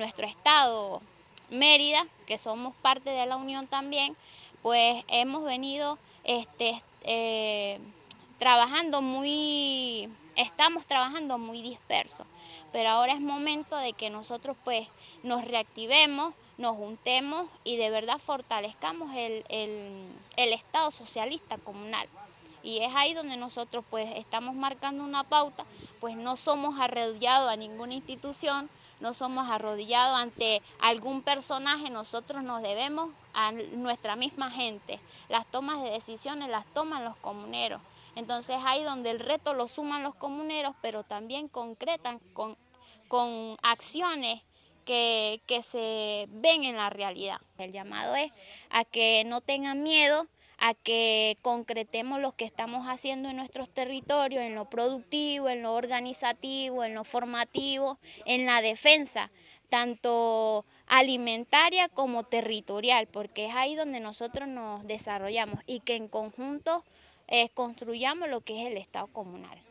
Nuestro estado, Mérida, que somos parte de la Unión también, pues hemos venido este, eh, trabajando muy, estamos trabajando muy dispersos, pero ahora es momento de que nosotros pues nos reactivemos, nos juntemos y de verdad fortalezcamos el, el Estado socialista comunal. Y es ahí donde nosotros pues estamos marcando una pauta, pues no somos arrodillados a ninguna institución, no somos arrodillados ante algún personaje, nosotros nos debemos a nuestra misma gente. Las tomas de decisiones las toman los comuneros. Entonces ahí donde el reto lo suman los comuneros, pero también concretan con, con acciones que, que se ven en la realidad. El llamado es a que no tengan miedo, a que concretemos lo que estamos haciendo en nuestros territorios, en lo productivo, en lo organizativo, en lo formativo, en la defensa, tanto alimentaria como territorial, porque es ahí donde nosotros nos desarrollamos y que en conjunto eh, construyamos lo que es el Estado comunal.